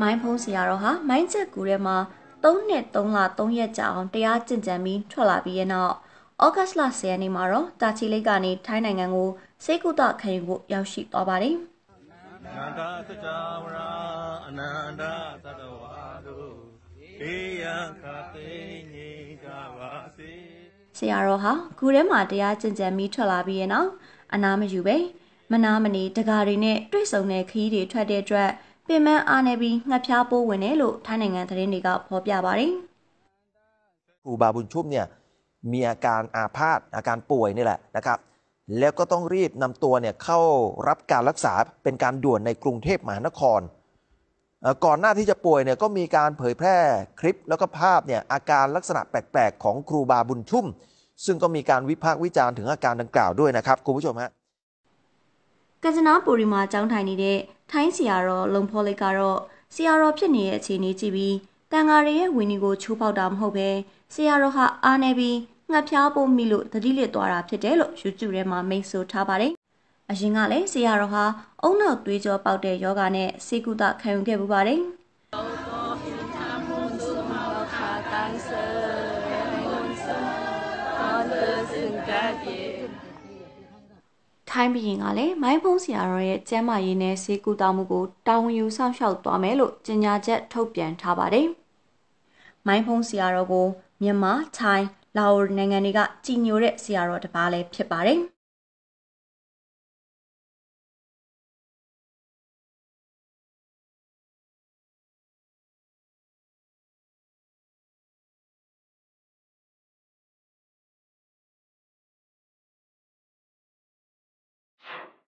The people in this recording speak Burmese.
မိုင်းဖုံးဆရာတော်ဟာမိုင်းချက်ကူထဲမှာ3နှစ်3လ3ရက်ကြာအောင်တရားကျင့်ကြံပြီးထွက်လာပြီးရဲ့နောက်ဩဂတ်လ10ရက်နေ့မှာတော့တာချီလိတ်ကနေထိုင်းနိုင်ငံကိုစေကုသခံယူဖို့ရောက်ရှိသွားပါတယ်။နန္ဒသကြဝရအနန္တသတ္တဝါတို့ဘေးရန်ခသိငြိမ်ကြပါစေ။ဆရာတော်ဟာဂူထဲမှာတရားကျင့်ကြံပြီးထွက်လာပြီးရဲ့နောက်အနာမယူပဲမနာမနေတကားတွေနဲ့တွေ့ဆုံတဲ့ခရီးတွေထွက်တဲ့အတွက် ပင်မအားနေပြီးငှက်ဖျားပိုးဝင်တယ်လို့ထိုင်းနိုင်ငံသတင်းတွေကဖော်ပြပါတယ်။ครูบาบุญชุมเนี่ยมีอาการอาพาธอาการป่วยนี่แหละนะครับ แล้วก็ต้องรีบนำตัวเนี่ยเข้ารับการรักษาเป็นการด่วนในกรุงเทพมหานคร ก่อนหน้าที่จะป่วยเนี่ยก็มีการเผยแพร่คลิปแล้วก็ภาพเนี่ยอาการลักษณะแปลกๆของครูบาบุญชุ่ม ซึ่งก็มีการวิพากษ์วิจารณ์ถึงอาการดังกล่าวด้วยนะครับคุณผู้ชมฮะကကြနာပူရီမှာကျောင်းထိုင်နေတဲ့ ထိုင်းဆရာတော်လုံဖော်လိတ်ကတော့ဆရာတော်ဖြစ်နေတဲ့အခြေအနေကြည့်ပြီးတန်ဃာတွေရဲ့ဝီနီကိုချိုးပေါက်တာမဟုတ်ပဲဆရာတော်ဟာအားနေပြီးငှက်ဖျားဖို့မိလို့တတိလစ်သွားတာဖြစ်တယ်လို့ YouTube ထဲမှာမိတ်ဆိုထားပါတယ်။အရင်ကလည်းဆရာတော်ဟာအုံနောက်သွေးကြောပေါက်တဲ့ယောဂနဲ့စေကုသခံယူခဲ့ပူပါတယ်။ ထိုင်းပြည်ကလည်းမိုင်းဖုံးဆရာတော်ရဲ့ကျမ်းမာရေးနဲ့ဆေးကုသမှုကိုတာဝန်ယူဆောင်ရှောက်သွားမယ်လို့ကြေညာချက်ထုတ်ပြန်ထားပါတယ်။မိုင်းဖုံးဆရာတော်ကိုမြန်မာ၊ထိုင်း၊လာအိုနိုင်ငံတွေကကြီးညိုတဲ့ဆရာတော်တစ်ပါးလည်းဖြစ်ပါတယ်။